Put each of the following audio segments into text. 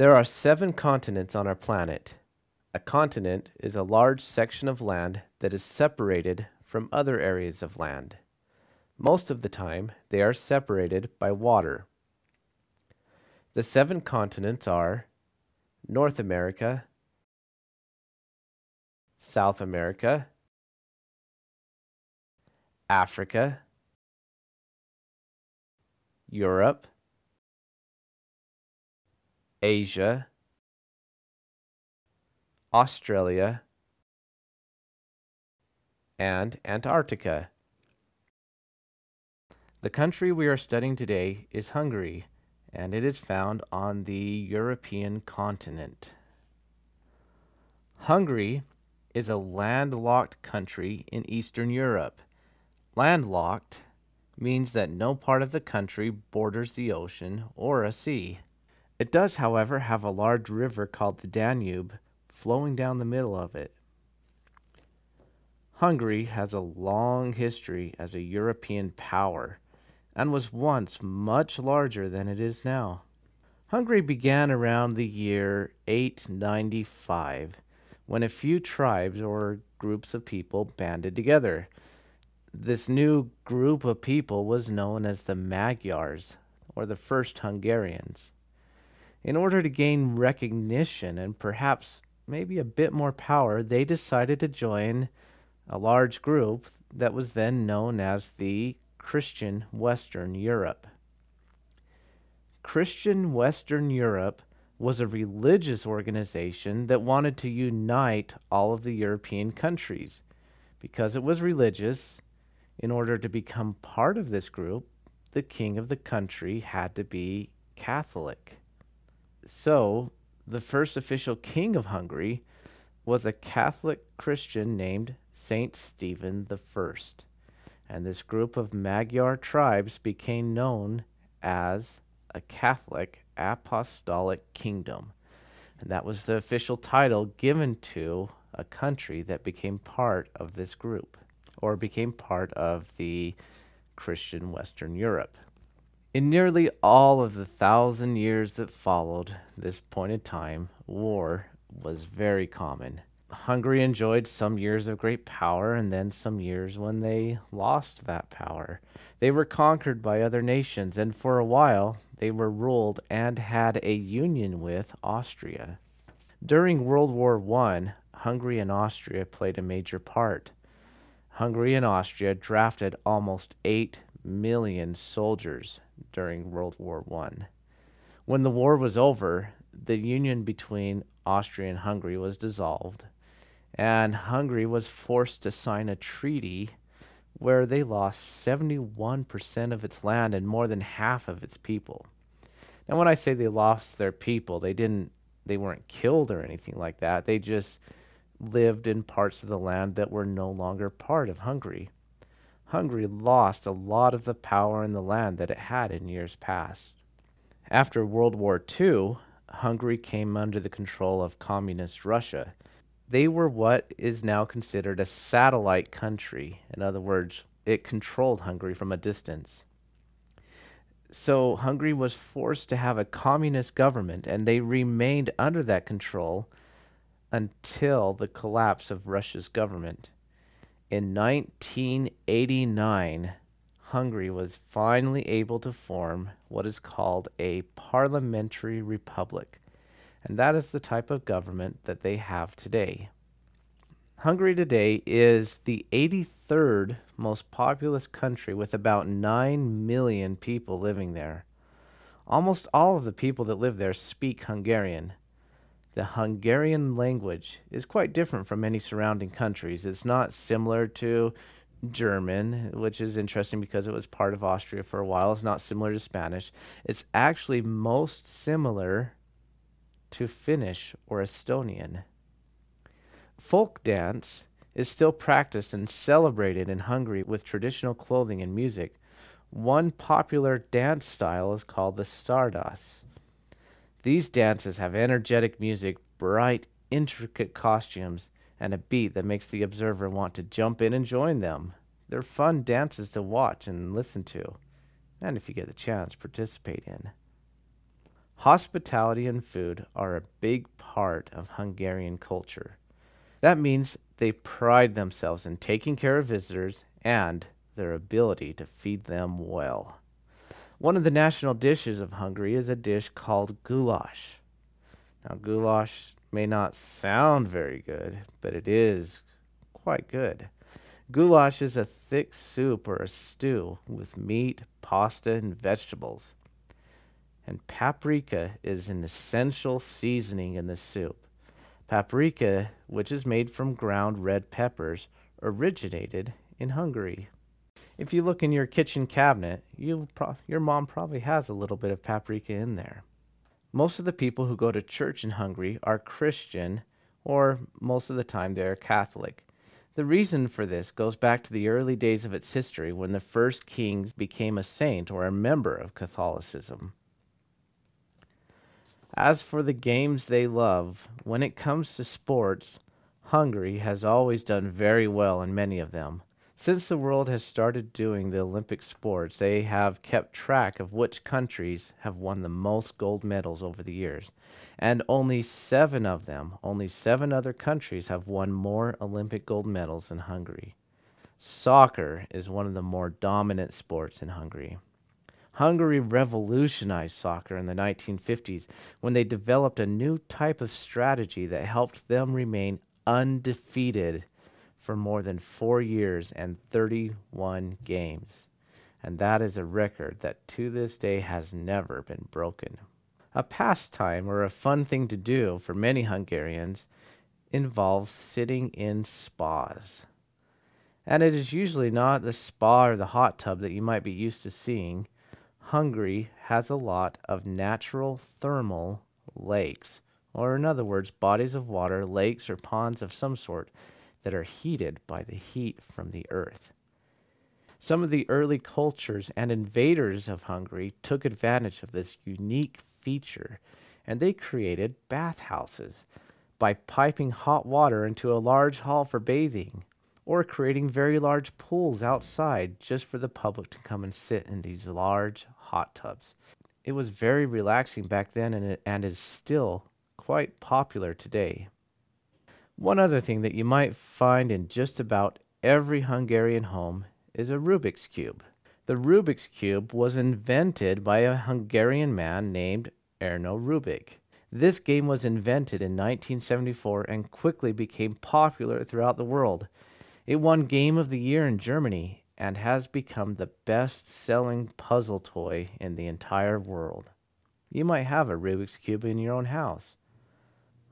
There are seven continents on our planet. A continent is a large section of land that is separated from other areas of land. Most of the time, they are separated by water. The seven continents are North America, South America, Africa, Europe, Asia, Australia, and Antarctica. The country we are studying today is Hungary, and it is found on the European continent. Hungary is a landlocked country in Eastern Europe. Landlocked means that no part of the country borders the ocean or a sea. It does, however, have a large river called the Danube flowing down the middle of it. Hungary has a long history as a European power and was once much larger than it is now. Hungary began around the year 895 when a few tribes or groups of people banded together. This new group of people was known as the Magyars, or the First Hungarians in order to gain recognition and perhaps maybe a bit more power, they decided to join a large group that was then known as the Christian Western Europe. Christian Western Europe was a religious organization that wanted to unite all of the European countries. Because it was religious, in order to become part of this group, the king of the country had to be Catholic. So, the first official king of Hungary was a Catholic Christian named Saint Stephen I. And this group of Magyar tribes became known as a Catholic Apostolic Kingdom. And that was the official title given to a country that became part of this group or became part of the Christian Western Europe. In nearly all of the thousand years that followed this point in time, war was very common. Hungary enjoyed some years of great power and then some years when they lost that power. They were conquered by other nations, and for a while they were ruled and had a union with Austria. During World War I, Hungary and Austria played a major part. Hungary and Austria drafted almost 8 million soldiers during World War I. When the war was over, the union between Austria and Hungary was dissolved, and Hungary was forced to sign a treaty where they lost 71% of its land and more than half of its people. Now when I say they lost their people, they didn't they weren't killed or anything like that. They just lived in parts of the land that were no longer part of Hungary. Hungary lost a lot of the power in the land that it had in years past. After World War II, Hungary came under the control of Communist Russia. They were what is now considered a satellite country. In other words, it controlled Hungary from a distance. So Hungary was forced to have a communist government, and they remained under that control until the collapse of Russia's government. In 1989, Hungary was finally able to form what is called a parliamentary republic, and that is the type of government that they have today. Hungary today is the 83rd most populous country with about 9 million people living there. Almost all of the people that live there speak Hungarian, the Hungarian language is quite different from many surrounding countries. It's not similar to German, which is interesting because it was part of Austria for a while. It's not similar to Spanish. It's actually most similar to Finnish or Estonian. Folk dance is still practiced and celebrated in Hungary with traditional clothing and music. One popular dance style is called the Czardas. These dances have energetic music, bright, intricate costumes, and a beat that makes the observer want to jump in and join them. They're fun dances to watch and listen to, and if you get the chance, participate in. Hospitality and food are a big part of Hungarian culture. That means they pride themselves in taking care of visitors and their ability to feed them well. One of the national dishes of Hungary is a dish called goulash. Now, goulash may not sound very good, but it is quite good. Goulash is a thick soup or a stew with meat, pasta, and vegetables. And paprika is an essential seasoning in the soup. Paprika, which is made from ground red peppers, originated in Hungary. If you look in your kitchen cabinet, you your mom probably has a little bit of paprika in there. Most of the people who go to church in Hungary are Christian, or most of the time they are Catholic. The reason for this goes back to the early days of its history when the first kings became a saint or a member of Catholicism. As for the games they love, when it comes to sports, Hungary has always done very well in many of them. Since the world has started doing the Olympic sports, they have kept track of which countries have won the most gold medals over the years. And only seven of them, only seven other countries, have won more Olympic gold medals than Hungary. Soccer is one of the more dominant sports in Hungary. Hungary revolutionized soccer in the 1950s when they developed a new type of strategy that helped them remain undefeated for more than four years and 31 games. And that is a record that to this day has never been broken. A pastime or a fun thing to do for many Hungarians involves sitting in spas. And it is usually not the spa or the hot tub that you might be used to seeing Hungary has a lot of natural thermal lakes, or in other words, bodies of water, lakes, or ponds of some sort that are heated by the heat from the earth. Some of the early cultures and invaders of Hungary took advantage of this unique feature and they created bathhouses by piping hot water into a large hall for bathing or creating very large pools outside just for the public to come and sit in these large hot tubs. It was very relaxing back then and, and is still quite popular today. One other thing that you might find in just about every Hungarian home is a Rubik's Cube. The Rubik's Cube was invented by a Hungarian man named Erno Rubik. This game was invented in 1974 and quickly became popular throughout the world. It won Game of the Year in Germany and has become the best selling puzzle toy in the entire world. You might have a Rubik's Cube in your own house.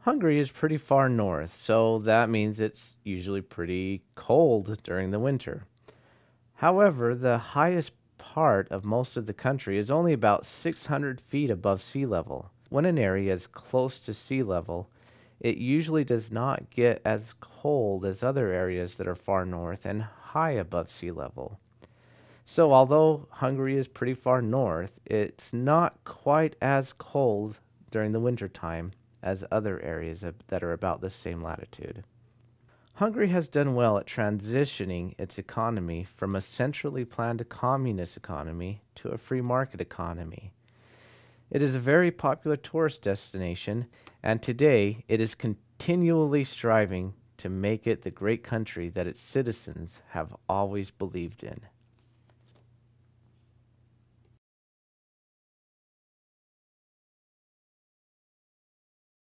Hungary is pretty far north, so that means it's usually pretty cold during the winter. However, the highest part of most of the country is only about 600 feet above sea level. When an area is close to sea level, it usually does not get as cold as other areas that are far north and high above sea level. So, although Hungary is pretty far north, it's not quite as cold during the winter time as other areas that are about the same latitude. Hungary has done well at transitioning its economy from a centrally planned communist economy to a free market economy. It is a very popular tourist destination, and today it is continually striving to make it the great country that its citizens have always believed in.